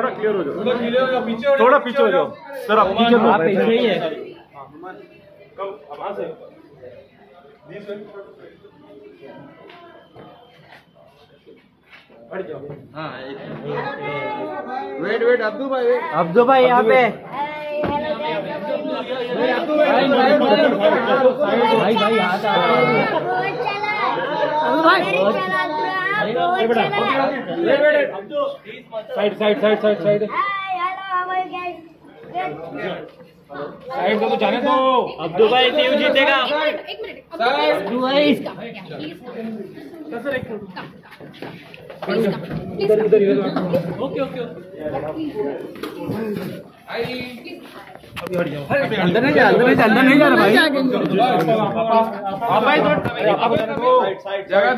थोड़ा क्लियर हो जाओ। थोड़ा पीछे हो जाओ हो हो सर आप पीछे ही है। हट जाओ। वेट वेट अब्दू भाई अब्दू भाई यहाँ पे। भाई भाई। हाथ wait side side side side side. Side को तो जाने दो। अब्दू भाई टीम जीतेगा। एक मिनट अब्दू भाई इसका इधर इधर इधर ओके ओके अभी हट जाओ। अंदर नहीं जा अंदर नहीं जा अंदर नहीं जा रहा भाई। आप आए तो जगह